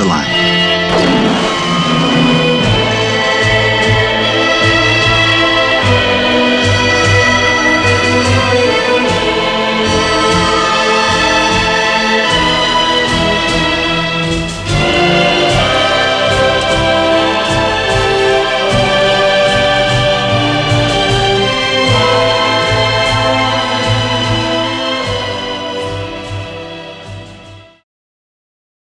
the line.